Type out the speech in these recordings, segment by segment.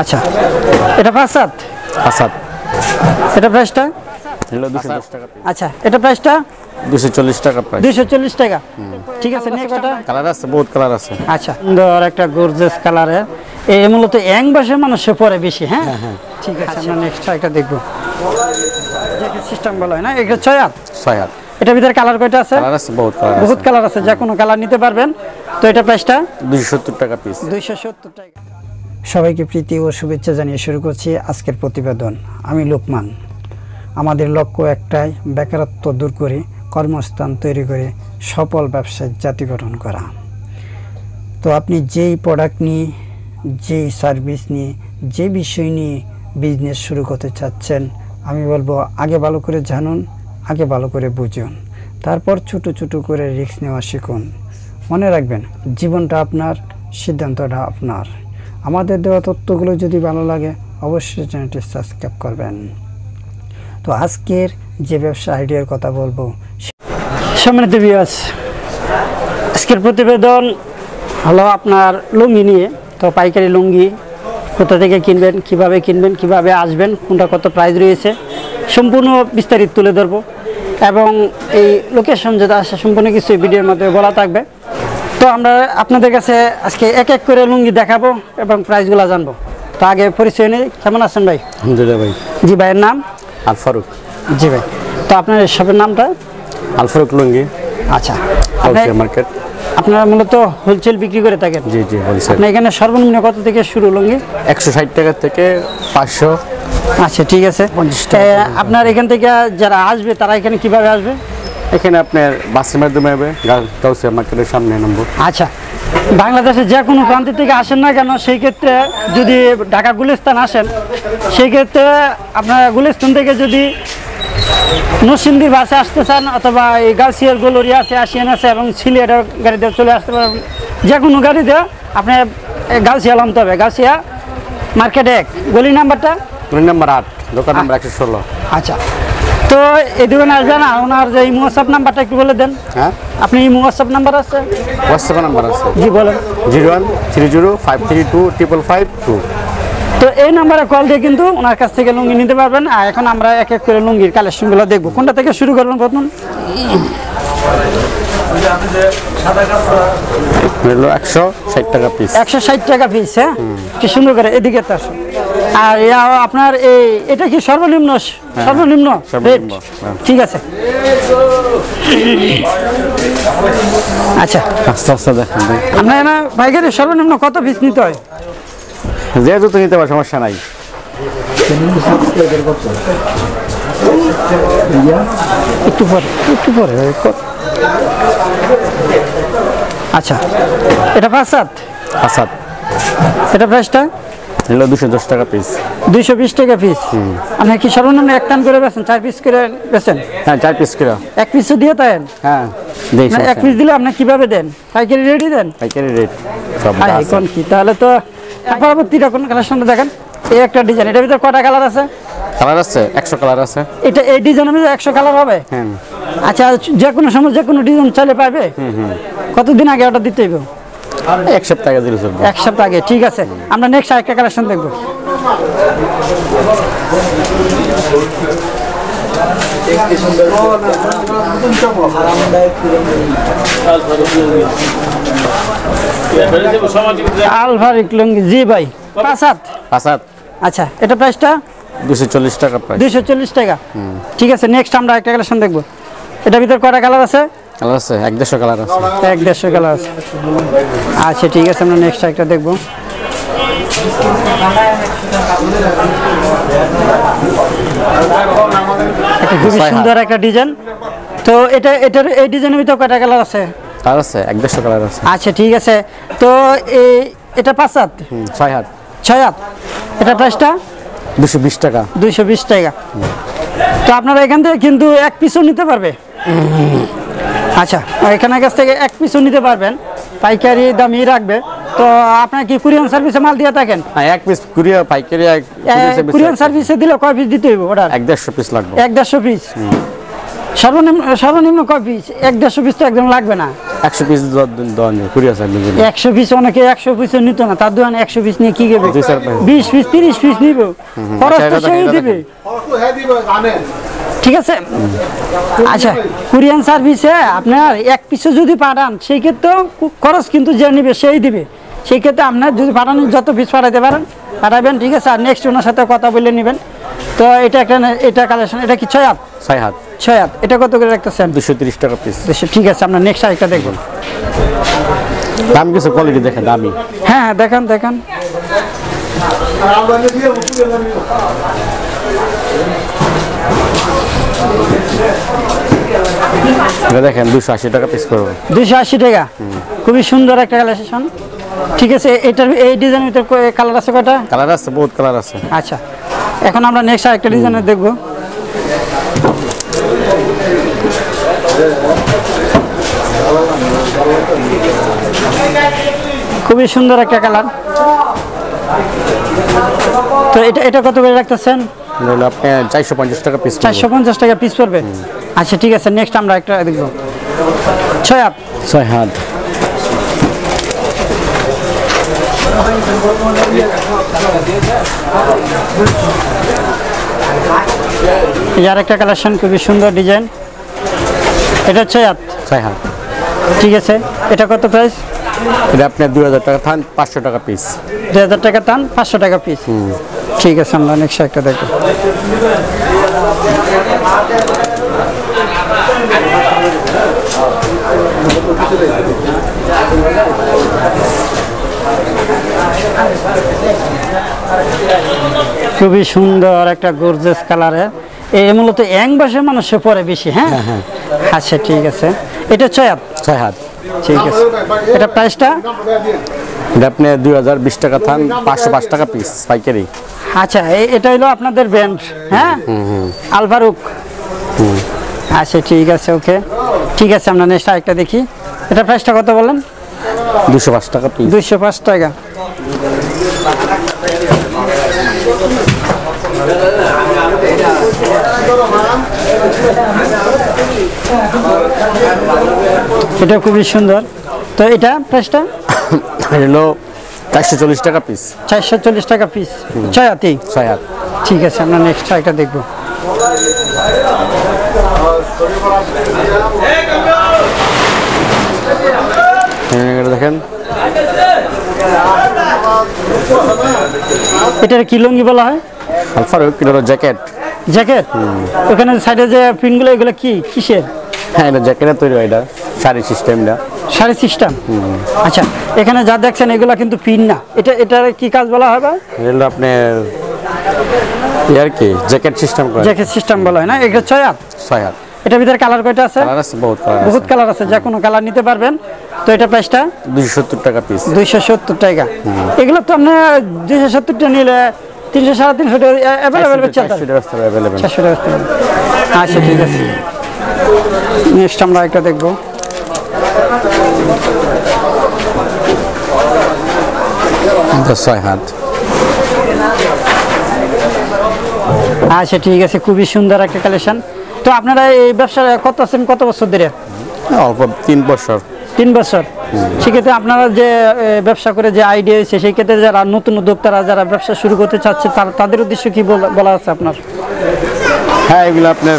আচ্ছা এটা ফাসাদ? আসাদ এটা প্রাইসটা? এগুলো দুশো দশ টাকা। আচ্ছা এটা প্রাইসটা? দুশো চল্লিশ টাকা প্রাইস দুইশো চল্লিশ টাকা। ঠিক আছে নেক্সটটা কালার আছে বহুত কালার আছে। আচ্ছা সুন্দর একটা গর্জেস কালারের এই মূলত অ্যাং বাসের মানুষে পরে বেশি হ্যাঁ? ঠিক আছে আমরা নেক্সট একটা দেখব। দেখব সিস্টেম বলা হয় না? এটা ছয় হাত? ছয় হাত। এটার ভিতরে কালার কয়টা আছে? কালার আছে বহুত কালার বহুত কালার আছে যে কোনো কালার নিতে পারবেন। তো এটা প্রাইসটা দুশো সত্তর টাকা পিস দুইশো সত্তর টাকা। সবাইকে প্রীতি ও শুভেচ্ছা জানিয়ে শুরু করছি আজকের প্রতিবেদন। আমি লোকমান। আমাদের লক্ষ্য একটাই, বেকারত্ব দূর করে কর্মস্থান তৈরি করে সফল ব্যবসায় জাতি গঠন করা। তো আপনি যেই প্রোডাক্ট নিয়ে, যেই সার্ভিস নিয়ে, যে বিষয় নিয়ে বিজনেস শুরু করতে চাচ্ছেন, আমি বলব আগে ভালো করে জানুন, আগে ভালো করে বুঝুন। তারপর ছোট ছোট করে রিস্ক নেওয়া শিখুন। মনে রাখবেন, জীবনটা আপনার, সিদ্ধান্তটা আপনার। আমাদের দেওয়া তথ্যগুলো যদি ভালো লাগে, অবশ্যই চ্যানেলটি সাবস্ক্রাইব করবেন। তো আজকের যে ব্যবসা আইডিয়ার কথা বলব সম্মানিত বিয়াস আজকের প্রতিবেদন হলো আপনার লুঙ্গি নিয়ে। তো পাইকারি লুঙ্গি কোথা থেকে কিনবেন, কীভাবে কিনবেন, কীভাবে আসবেন, কোনটা কত প্রাইস রয়েছে, সম্পূর্ণ বিস্তারিত তুলে ধরবো। এবং এই লোকেশন যেটা আসে সম্পূর্ণ কিছু ভিডিওর মধ্যে বলা থাকবে। তো আমরা আপনাদের কাছে আজকে এক এক করে লুঙ্গি দেখাবো এবং প্রাইসগুলো জানব। তো আগে পরিচয় নেই কেমন আছেন ভাই? আলহামদুলিল্লাহ ভাই। জি ভাইয়ের নাম? আল ফারুক। জি ভাই। তো আপনার সবের নামটা? আল ফারুক লুঙ্গি। আচ্ছা। মার্কেট আপনারা মূলত হোলসেল বিক্রি করে থাকেন? জি জি হোলসেল আপনার এখানে সর্বনিম্ন কত থেকে শুরু লুঙ্গি? একশো ষাট টাকা থেকে পাঁচশো। আচ্ছা ঠিক আছে। আপনার এখান থেকে যারা আসবে তারা এখানে কীভাবে আসবে? এখানে আপনার বাসের মাধ্যমে হবে গাউসিয়া মার্কেটের সামনে নম্বর। আচ্ছা বাংলাদেশে যে কোনো প্রান্ত থেকে আসেন না কেন সেই ক্ষেত্রে যদি ঢাকা গুলিস্তান আসেন সেই ক্ষেত্রে আপনার গুলিস্তান থেকে যদি নরসিংদী বাসে আসতে চান অথবা এই গাছিয়ার গোলরি আছে আসিয়ান আছে এবং সিলিয়ার গাড়িতে চলে আসতে পারবেন যে কোনো গাড়িতে আপনার গাছিয়া নামতে হবে। গাছিয়া মার্কেট এক। গলি নাম্বারটা? দুই নাম্বার আট দোকান নাম্বার একশো ষোলো। আচ্ছা। তো এদিকে আসবেন ওনার যে ইমো হোয়াটসঅ্যাপ নাম্বারটা একটু বলে দেন। হ্যাঁ? আপনি ইমো হোয়াটসঅ্যাপ নাম্বার আছে? হোয়াটসঅ্যাপ নাম্বার আছে। জি বলেন। Zero one three zero five three two triple five two. তো এই নাম্বারে কল দিয়ে কিন্তু ওনার কাছ থেকে লুঙ্গি নিতে পারবেন। আর এখন আমরা এক এক করে লুঙ্গির কালেকশনগুলো দেখব। কোনটা থেকে শুরু করবেন প্রথম? একশো ষাট টাকা পিস একশো ষাট টাকা পিস হ্যাঁ? কি সুন্দর করে এদিকে তো আসুন আর আপনার এই এটা কি সর্বনিম্ন? সর্বনিম্ন? সর্বনিম্ন? হ্যাঁ। ঠিক আছে। আচ্ছা। আস্তে আস্তে দেখেন ভাই। আপনার না পাইকারি সর্বনিম্ন কত পিস নিতে হয়? যে জুতো নিতে পারে সমস্যা নাই। একটু পরে একটু পরে আচ্ছা এটা সাত আসাদ এটা প্রাইসটা? এগুলো দুশো দশ টাকা পিস দুইশো বিশ টাকা পিস আপনি কি সর্বনিম্ন এক টান করে বেছেন চার পিস করে বেছেন? হ্যাঁ চার পিস করে। এক পিসও দিয়ে দেন? হ্যাঁ দেই না এক পিস দিলে আপনি কীভাবে দেন? পাইকারি রেডি দেন? পাইকারি রেট। এখন কি? তাহলে তো পরবর্তীটা কোন কালেকশনটা দেখেন। এই একটা ডিজাইন এটার ভিতরে কটা কালার আছে? কালার আছে একশো কালার আছে। এটা এই ডিজাইনের ভিতরে একশো কালার হবে? হ্যাঁ। আচ্ছা যে কোনো সময় যে কোনো ডিজাইন চাইলে পাবে কতদিন আগে অর্ডার দিতে হইব? এক সপ্তাহ আগে দিলে এক সপ্তাহ আগে ঠিক আছে। আমরা নেক্সট আরেকটা কালেকশন দেখব। আলফারিক লুঙ্গি জি ভাই পাঁচ হাত আসাদ আচ্ছা এটা প্রাইসটা দুশো চল্লিশ টাকা প্রাইস দুইশো চল্লিশ টাকা। ঠিক আছে নেক্সট আমরা একটা কালেকশন দেখব। এটার ভিতর কটা কালার আছে? কালার আছে এক দেড়শো কালার আছে। এক দেড়শো কালার আছে। আচ্ছা ঠিক আছে আমরা নেক্সট একটা দেখব। একটা খুবই সুন্দর একটা ডিজাইন তো এটা এটার এই ডিজাইনের ভিতর কটা কালার আছে? কালার আছে এক দেড়শো কালার আছে। আচ্ছা ঠিক আছে। তো এই এটা পাঁচ হাত? ছয় হাত। ছয় হাত। এটা প্রাইসটা? দুশো বিশ টাকা। দুশো বিশ টাকা। তো আপনারা এখান থেকে কিন্তু এক পিসও নিতে পারবে। আচ্ছা এখানের কাছ থেকে এক পিসও নিতে পারবেন। পাইকারি দামই রাখবে। তো আপনার কি কুরিয়ান সার্ভিসে মাল দিয়ে থাকেন? হ্যাঁ এক পিস কুরিয়ার পাইকারি এক কুরিয়ান সার্ভিসে দিলে কয় পিস দিতে হইব অর্ডার এক দেড়শো পিস লাগবে। এক দেড়শো পিস সর্বনিম্ন সর্বনিম্ন কয় পিস এক দেড়শো পিস তো একদম লাগবে না। একশো পিস একদম জন্য। একশো পিস অনেকে একশো পিসও নিত না তার দোকানে একশো পিস নিয়ে কি দুই বিশ পিস তিরিশ পিস নিব। খরচ তো আচ্ছা, সেই এটা দিবে। ঠিক আছে? আচ্ছা কুরিয়ান সার্ভিসে আপনার এক পিসও যদি পাঠান সেই ক্ষেত্রেও খরচ কিন্তু যে নিবে সেই দিবে। সেই ক্ষেত্রে আপনার যদি পাঠান যত পিস পাঠাতে পারেন পাঠাবেন ঠিক আছে? আর নেক্সট ওনার সাথে কথা বলে নেবেন। তো এটা একটা এটা কালেকশন এটা কি ছয় হাত? ছয় হাত। ছয় হাত। এটা কত করে রাখতেছেন? দুশো তিরিশ টাকা পিস ঠিক আছে আপনার নেক্সট আরেকটা দেখব। দাম কিছু কোয়ালিটি দেখেন দামি। হ্যাঁ হ্যাঁ দেখান দেখান। এটা দেখেন দুশো আশি টাকা পিস করব। দুশো আশি টাকা। খুবই সুন্দর একটা কালেকশন। ঠিক আছে এটার এই ডিজাইনের ভিতরে কালার আছে কয়টা? কালার আছে বহুত কালার আছে। আচ্ছা এখন আমরা নেক্সট আরেকটা ডিজাইনের দেখব। খুবই সুন্দর একটা কালার তো এটা এটা কত করে রাখতেছেন? আপনি চারশো পঞ্চাশ টাকা পিস চারশো পঞ্চাশ টাকা পিস পড়বে? আচ্ছা ঠিক আছে নেক্সট আমরা একটা দেখব। ছয় আপ ছয় হাত। আর একটা কালেকশন খুবই সুন্দর ডিজাইন এটা ছয় আপ ছয় হাত। ঠিক আছে এটা কত প্রাইস এটা আপনার দুই হাজার টাকা থান পাঁচশো টাকা পিস দুই হাজার টাকা টান পাঁচশো টাকা পিস ঠিক আছে আমরা নেক্সট একটা খুবই সুন্দর একটা গর্জেস কালারের এই মূলত অ্যাং বাসের মানুষে পরে বেশি হ্যাঁ। আচ্ছা ঠিক আছে। এটা ছয় হাত? ছয় হাত। ঠিক আছে। এটা প্রাইসটা এটা আপনি দুই হাজার বিশ টাকা থান পাঁচশো পাঁচ টাকা পিস পাইকারি। আচ্ছা এই- এটা হলো আপনাদের ব্যান্ড হ্যাঁ? আলফারুক। আচ্ছা ঠিক আছে ওকে। ঠিক আছে আমরা নেক্সট আরেকটা দেখি। এটা প্রাইসটা কত বলেন? দুশো পাঁচ টাকা পিস দুইশো পাঁচ টাকা। এটা খুবই সুন্দর। তো এটা প্রাইসটা? হলো চারশো চল্লিশ টাকা পিস চারশো চল্লিশ টাকা পিস ছয় হাতি? ছয় হাত। ঠিক আছে আমরা নেক্সট আরেকটা দেখব। দেখেন। এটার কি লুঙ্গি বলা হয়? আলফারুক এটা জ্যাকেট। জ্যাকেট? ওখানে সাইডে যে প্রিন্টগুলো এগুলো কি? কিসের? হ্যাঁ এটা জ্যাকেটের তৈরি হয় এটা শাড়ি সিস্টেমটা সাড়ে সিস্টেম আচ্ছা এখানে যা দেখছেন এগুলো কিন্তু পিন না। এটা এটার কি কাজ বলা হয় ভাই এগুলো আপনার ইয়ার কি জ্যাকেট সিস্টেম জ্যাকেট সিস্টেম বলা হয় না? এগুলো ছয় হাত? ছয় হাত। এটার ভিতরে কালার কয়টা আছে? কালার আছে বহুত কালার বহুত কালার আছে যা কোনো কালার নিতে পারবেন। তো এটা প্রাইসটা দুশো সত্তর টাকা পিস দুইশো সত্তর টাকা। এগুলো তো আপনার দুইশো সত্তরটা নিলে তিনশো সাড়ে তিনশো টাকা অ্যাভেলেবেল চারশো টাকা। আচ্ছা ঠিক আছে। নেক্সট আমরা একটা দেখব। ছয় হাত। আচ্ছা ঠিক আছে খুবই সুন্দর একটা কালেকশন তো আপনারা এই ব্যবসা কত আছেন কত বছর ধরে? অল্প তিন বছর। তিন বছর। সেক্ষেত্রে আপনারা যে ব্যবসা করে যে আইডিয়া হয়েছে সেই ক্ষেত্রে যারা নতুন উদ্যোক্তারা যারা ব্যবসা শুরু করতে চাচ্ছে তার তাদের উদ্দেশ্য কি বলা- বলা আছে আপনার? হ্যাঁ এগুলো আপনার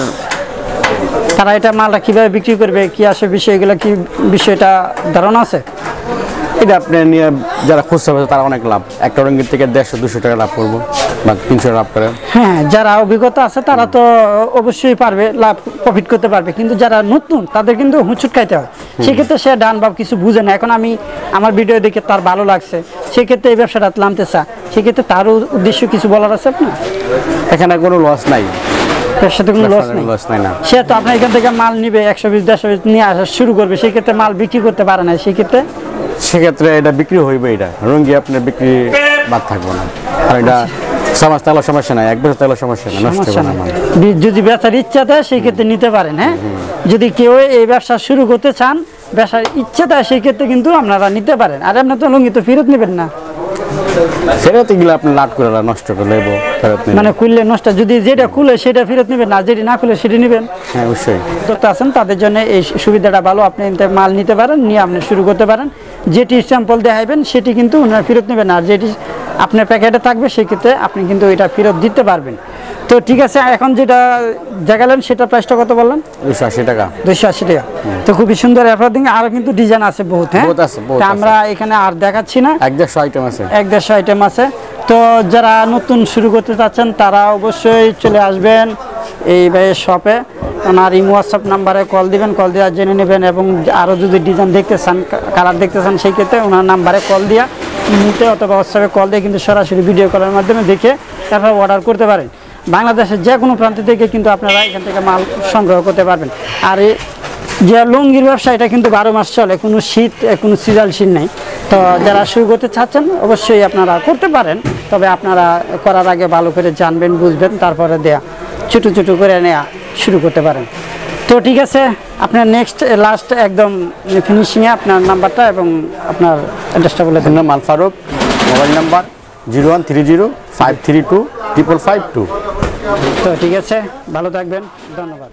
তারা এটা মালটা কীভাবে বিক্রি করবে কি আসে বিষয় এগুলো কি বিষয়টা ধারণা আছে? এটা আপনি নিয়ে যারা খুচরা বেচে তারা অনেক লাভ। একটা রঙের থেকে দেড়শো দুশো টাকা লাভ করব বা তিনশো লাভ করে। হ্যাঁ যারা অভিজ্ঞতা আছে তারা তো অবশ্যই পারবে লাভ প্রফিট করতে পারবে। কিন্তু যারা নতুন তাদের কিন্তু হুঁচুট খাইতে হয়। সেক্ষেত্রে সে ডান বা কিছু বুঝে না। এখন আমি আমার ভিডিও দেখে তার ভালো লাগছে। সেক্ষেত্রে এই ব্যবসাটা নামতে চা সেক্ষেত্রে তারও উদ্দেশ্য কিছু বলার আছে আপনার? এখানে কোনো লস নাই। কোনো লস নেই? সে তো আপনার এখান থেকে মাল নিবে একশো দেড়শো পিস নিয়ে আসা শুরু করবে সেই ক্ষেত্রে মাল বিক্রি করতে পারে না সেই ক্ষেত্রে? সেক্ষেত্রে এটা বিক্রি হইবে এটা। রঙ্গি আপনার বিক্রি বাদ থাকব না। আর এটা সমাজ তাহলে সমস্যা নাই এক বছর তাহলে সমস্যা নাই নষ্ট হবে না নেই। মাল। বি- যদি বেচার ইচ্ছা দেয় সেই ক্ষেত্রে নিতে পারেন হ্যাঁ? যদি কেউ এই ব্যবসা শুরু করতে চান ব্যবসার ইচ্ছা দেয় সেই ক্ষেত্রে কিন্তু আপনারা নিতে পারেন। আর আপনার তো লুঙ্গি তো ফেরত নেবেন না। সেটা এগুলো আপনি লাট করে নষ্ট করে লেবো ফেরত মানে খুললে নষ্ট যদি যেটা খুলে সেটা ফেরত নেবেন না যেটি না খুলে সেটি নেবেন। হ্যাঁ অবশ্যই। করতে আছেন তাদের জন্য এই সুবিধাটা ভালো আপনি মাল নিতে পারেন নিয়ে আপনি শুরু করতে পারেন। যেটি স্যাম্পল দেখাইবেন সেটি কিন্তু ওনারা ফেরত নেবেন আর যেটি আপনার প্যাকেটে থাকবে সেক্ষেত্রে আপনি কিন্তু এটা ফেরত দিতে পারবেন। তো ঠিক আছে এখন যেটা দেখালেন সেটা প্রাইসটা কত বললেন? দুশো আশি টাকা। দুইশো আশি টাকা। তো খুবই সুন্দর এরপর আরও কিন্তু ডিজাইন আছে বহুত হ্যাঁ। আমরা এখানে আর দেখাচ্ছি না। এক দেড়শো আইটেম আছে। এক দেড়শো আইটেম আছে। তো যারা নতুন শুরু করতে চাচ্ছেন তারা অবশ্যই চলে আসবেন এই ভাইয়ের শপে ওনার ইমো হোয়াটসঅ্যাপ নাম্বারে কল দিবেন কল দেওয়া জেনে নেবেন এবং আরও যদি ডিজাইন দেখতে চান কালার দেখতে চান সেই ক্ষেত্রে ওনার নাম্বারে কল দিয়া ইমোতে অথবা হোয়াটসঅ্যাপে কল দিয়ে কিন্তু সরাসরি ভিডিও কলের মাধ্যমে দেখে তারপর অর্ডার করতে পারেন। বাংলাদেশের যে কোনো প্রান্ত থেকে কিন্তু আপনারা এখান থেকে মাল সংগ্রহ করতে পারবেন। আর যে লুঙ্গির ব্যবসা, এটা কিন্তু বারো মাস চলে, কোনো শীত, কোনো সিজাল শীত নেই। তো যারা শুরু করতে চাচ্ছেন, অবশ্যই আপনারা করতে পারেন, তবে আপনারা করার আগে ভালো করে জানবেন, বুঝবেন, তারপরে দেয়া, ছোটো ছোটো করে নেওয়া শুরু করতে পারেন। তো ঠিক আছে আপনার নেক্সট লাস্ট একদম ফিনিশিংয়ে আপনার নাম্বারটা এবং আপনার অ্যাড্রেসটা বলে দেন। নাম mobile number zero one three zero five three two triple five two. তো ঠিক আছে ভালো থাকবেন ধন্যবাদ।